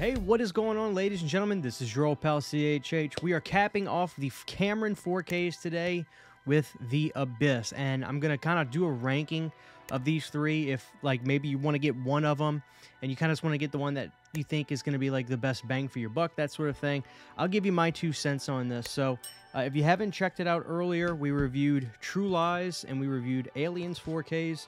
Hey, what is going on, ladies and gentlemen? This is your old pal CHH. We are capping off the Cameron 4Ks today with The Abyss, and I'm to kind of do a ranking of these three if, like, maybe you want to get one of them and you kind of just want to get the one that you think is to be, like, the best bang for your buck, that sort of thing. I'll give you my two cents on this. So, uh, if you haven't checked it out earlier, we reviewed True Lies and we reviewed Aliens 4Ks.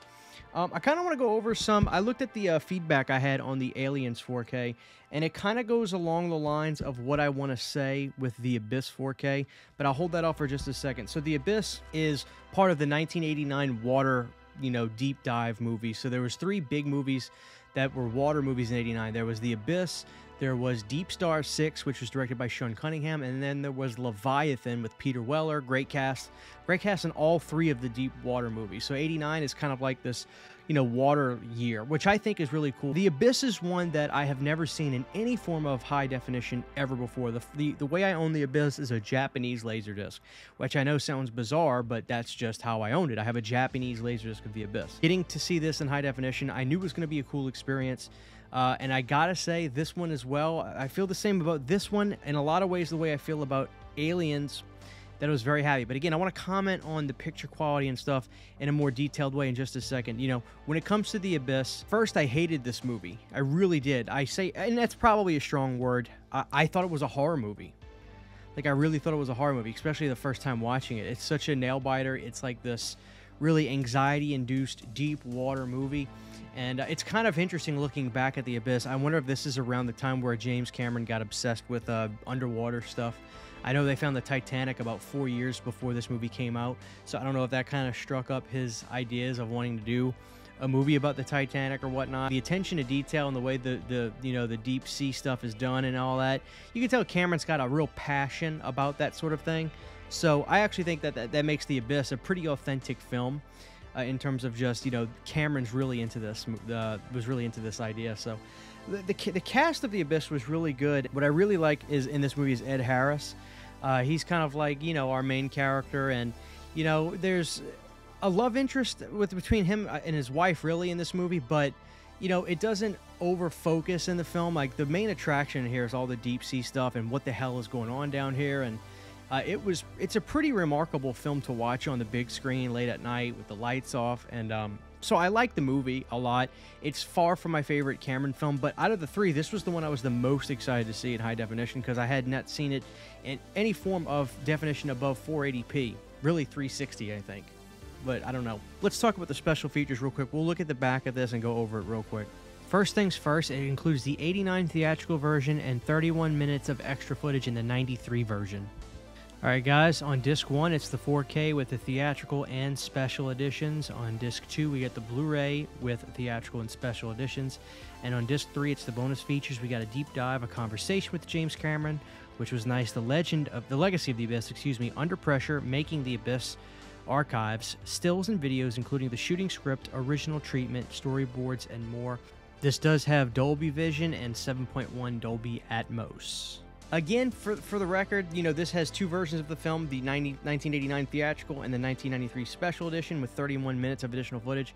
Um, I kind of want to go over some. I looked at the uh, feedback I had on the Aliens 4K, and it kind of goes along the lines of what I want to say with the Abyss 4K, but I'll hold that off for just a second. So, the Abyss is part of the 1989 water, you know, deep dive movie. So, there was three big movies that were water movies in 89. There was The Abyss, there was Deep Star 6, which was directed by Sean Cunningham, and then there was Leviathan with Peter Weller. Great cast. Great cast in all three of the deep water movies. So 89 is kind of like this, you know, water year, which I think is really cool. The Abyss is one that I have never seen in any form of high definition ever before. The, the, the way I own The Abyss is a Japanese Laserdisc, which I know sounds bizarre, but that's just how I owned it. I have a Japanese Laserdisc of The Abyss. Getting to see this in high definition, I knew it was going to be a cool experience. Uh, and I gotta say, this one as well. I feel the same about this one in a lot of ways, the way I feel about Aliens. That I was very happy. But again, I want to comment on the picture quality and stuff in a more detailed way in just a second. You know, when it comes to The Abyss, first, I hated this movie. I really did. I say, and that's probably a strong word. I, I thought it was a horror movie. Like, I really thought it was a horror movie, especially the first time watching it. It's such a nail biter. It's like this really anxiety induced deep water movie. And uh, it's kind of interesting looking back at the abyss. I wonder if this is around the time where James Cameron got obsessed with uh, underwater stuff. I know they found the Titanic about four years before this movie came out, so I don't know if that kind of struck up his ideas of wanting to do a movie about the Titanic or whatnot. The attention to detail and the way the the you know the deep sea stuff is done and all that, you can tell Cameron's got a real passion about that sort of thing. So I actually think that that, that makes the Abyss a pretty authentic film uh, in terms of just you know Cameron's really into this uh, was really into this idea. So the, the, the cast of the Abyss was really good. What I really like is in this movie is Ed Harris. Uh, he's kind of like you know our main character, and you know there's a love interest with between him uh, and his wife really in this movie, but you know it doesn't over focus in the film. Like the main attraction here is all the deep sea stuff and what the hell is going on down here and uh, it was it's a pretty remarkable film to watch on the big screen late at night with the lights off, and um, so I like the movie a lot. It's far from my favorite Cameron film, but out of the three, this was the one I was the most excited to see in high definition because I had not seen it in any form of definition above 480p, really 360, I think. But I don't know. Let's talk about the special features real quick. We'll look at the back of this and go over it real quick. First things first, it includes the 89 theatrical version and 31 minutes of extra footage in the 93 version. Alright guys, on disc 1 it's the 4K with the theatrical and special editions. On disc 2 we get the Blu-ray with theatrical and special editions. And on disc 3 it's the bonus features. We got a deep dive, a conversation with James Cameron, which was nice. The legend of the legacy of the Abyss, excuse me, Under Pressure, Making the Abyss archives, stills and videos including the shooting script, original treatment, storyboards and more. This does have Dolby Vision and 7.1 Dolby Atmos. Again, for, for the record, you know, this has two versions of the film the 90, 1989 theatrical and the 1993 special edition with 31 minutes of additional footage.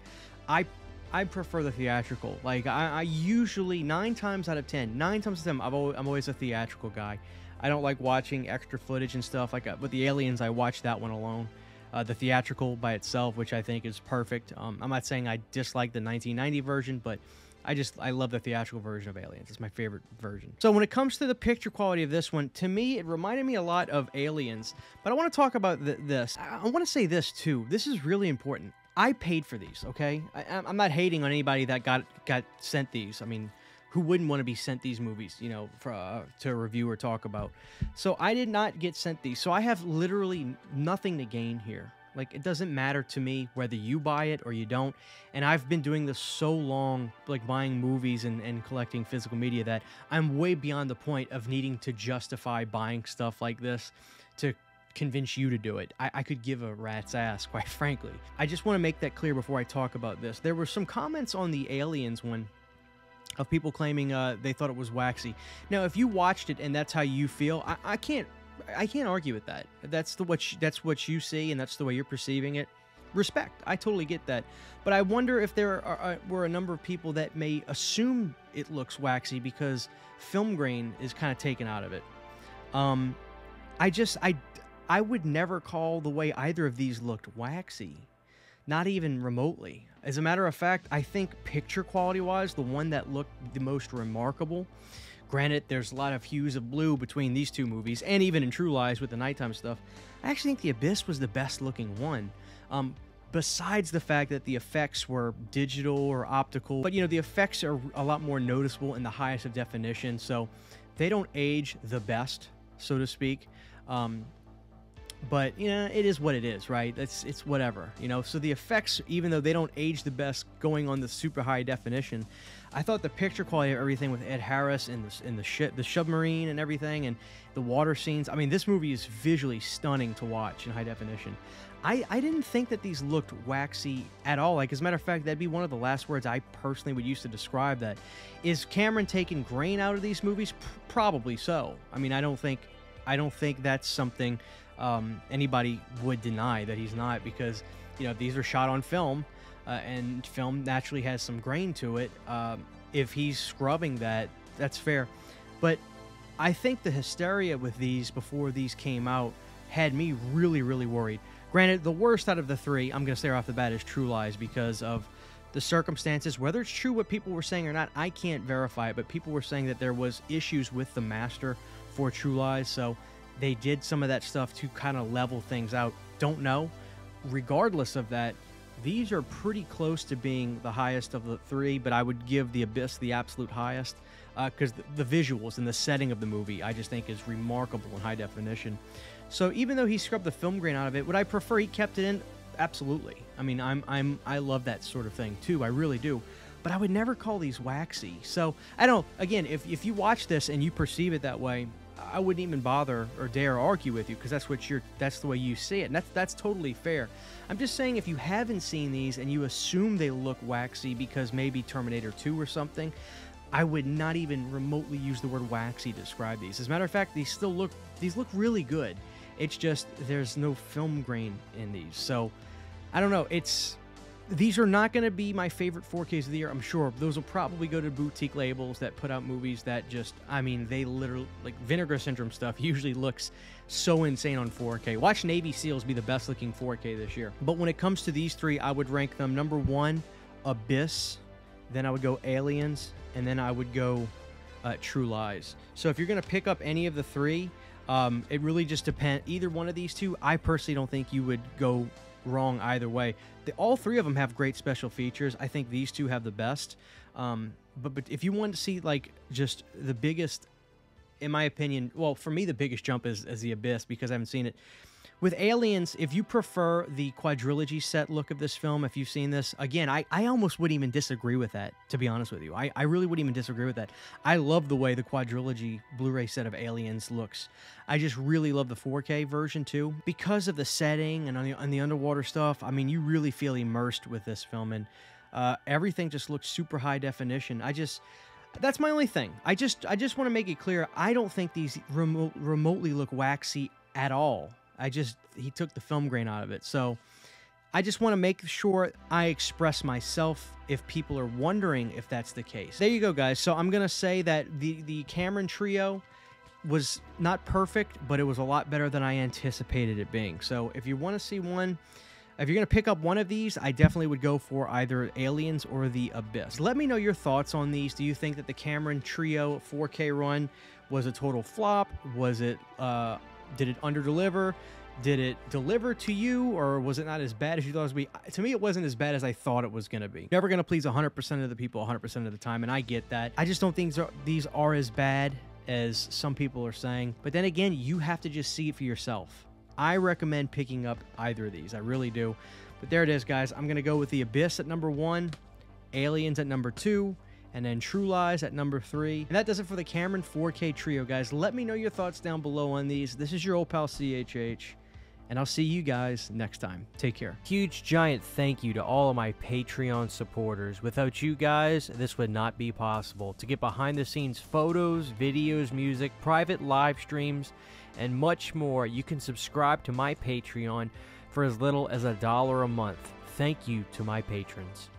I I prefer the theatrical. Like, I, I usually, nine times out of ten, nine times out of ten, I've always, I'm always a theatrical guy. I don't like watching extra footage and stuff. Like, uh, with the Aliens, I watched that one alone. Uh, the theatrical by itself, which I think is perfect. Um, I'm not saying I dislike the 1990 version, but I just I love the theatrical version of Aliens. It's my favorite version. So when it comes to the picture quality of this one, to me it reminded me a lot of Aliens. But I want to talk about th this. I, I want to say this too. This is really important. I paid for these. Okay, I, I'm not hating on anybody that got got sent these. I mean who wouldn't want to be sent these movies, you know, for, uh, to review or talk about. So I did not get sent these. So I have literally nothing to gain here. Like it doesn't matter to me whether you buy it or you don't. And I've been doing this so long, like buying movies and, and collecting physical media, that I'm way beyond the point of needing to justify buying stuff like this to convince you to do it. I, I, could give a rat's ass, quite frankly. I just want to make that clear before I talk about this. There were some comments on the Aliens one of people claiming uh, they thought it was waxy. Now, if you watched it and that's how you feel, I, I can't I can't argue with that. That's the what you, that's what you see, and that's the way you're perceiving it. respect. I totally get that. But I wonder if there are, are, were a number of people that may assume it looks waxy because film grain is kind of taken out of it. Um, I just I I would never call the way either of these looked waxy, not even remotely. As a matter of fact, I think picture quality wise, the one that looked the most remarkable. Granted, there's a lot of hues of blue between these two movies, and even in True Lies with the nighttime stuff. I actually think The Abyss was the best looking one. Um, besides the fact that the effects were digital or optical, but you know, the effects are a lot more noticeable in the highest of definition, so they don't age the best, so to speak. Um, but you know it is what it is right it's it's whatever you know so the effects even though they don't age the best going on the super high definition i thought the picture quality of everything with ed harris and the, in the ship the submarine and everything and the water scenes i mean this movie is visually stunning to watch in high definition I, I didn't think that these looked waxy at all. Like, as a matter of fact, that'd be one of the last words I personally would use to describe that. Is Cameron taking grain out of these movies? P- probably so. I mean, I don't think I don't think that's something um, anybody would deny that he's not because you know these are shot on film uh, and film naturally has some grain to it. Um, if he's scrubbing that that's fair. But i think the hysteria with these before these came out had me really really worried. Granted the worst out of the three i'm going to say off the bat is true lies because of the circumstances. Whether it's true what people were saying or not i can't verify it but people were saying that there was issues with the master for true lies so they did some of that stuff to kind of level things out. Don't know. Regardless of that, these are pretty close to being the highest of the three, but I would give The Abyss the absolute highest because uh, the, the, visuals and the setting of the movie I just think is remarkable in high definition. So even though he scrubbed the film grain out of it, would I prefer he kept it in? Absolutely. I mean, I'm I'm I love that sort of thing too. I really do. But I would never call these waxy. So I don't. Again, if if you watch this and you perceive it that way, I wouldn't even bother or dare argue with you because that's what you're that's the way you see it. And that's that's totally fair. I'm just saying if you haven't seen these and you assume they look waxy because maybe Terminator 2 or something, I would not even remotely use the word waxy to describe these. As a matter of fact, these still look these look really good. It's just there's no film grain in these. So I don't know. It's these are not going to be my favorite 4Ks of the year. I'm sure those will probably go to boutique labels that put out movies that just, I mean, they literally like Vinegar Syndrome stuff usually looks so insane on 4K. Watch Navy SEALs be the best looking 4K this year. But when it comes to these three, I would rank them number one, Abyss, then I would go Aliens, and then I would go uh, True Lies. So if you're going to pick up any of the three, um, it really just depends. Either one of these two, I personally don't think you would go wrong either way. The, all three of them have great special features. I think these two have the best. Um, but but if you want to see like just the biggest, in my opinion, well for me the biggest jump is, is the Abyss because I haven't seen it. With Aliens, if you prefer the quadrilogy set look of this film, if you've seen this, again, I, I almost wouldn't even disagree with that, to be honest with you. I, I really wouldn't even disagree with that. I love the way the quadrilogy Blu ray set of Aliens looks. I just really love the 4K version too. Because of the setting and on the, on the underwater stuff, I mean, you really feel immersed with this film, and uh, everything just looks super high definition. I just that's my only thing. I just I just want to make it clear. I don't think these remote, remotely look waxy at all. I just he took the film grain out of it. So I just want to make sure I express myself if people are wondering if that's the case. There you go, guys. So I'm gonna say that the the Cameron trio was not perfect, but it was a lot better than I anticipated it being. So if you want to see one, if you're going to pick up one of these, I definitely would go for either Aliens or The Abyss. Let me know your thoughts on these. Do you think that the Cameron Trio 4K run was a total flop? Was it uh, did it underdeliver? Did it deliver to you, or was it not as bad as you thought it was be? To me, it wasn't as bad as I thought it was going to be. Never going to please 100% of the people 100% of the time, and I get that. I just don't think these are as bad as some people are saying. But then again, you have to just see it for yourself. I recommend picking up either of these. I really do. But there it is, guys. I'm going to go with The Abyss at number one, Aliens at number two, and then True Lies at number three. And that does it for the Cameron 4K Trio, guys. Let me know your thoughts down below on these. This is your old pal CHH, and I'll see you guys next time. Take care. Huge, giant thank you to all of my Patreon supporters. Without you guys, this would not be possible. To get behind the scenes photos, videos, music, private live streams, and much more, you can subscribe to my Patreon for as little as a dollar a month. Thank you to my patrons.